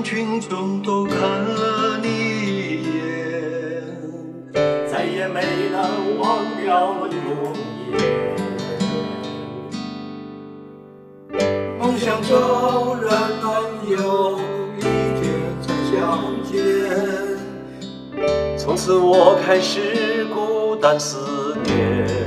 人群中多看了你一眼，再也没能忘掉了容颜。梦想中仍能有一天再相见，从此我开始孤单思念。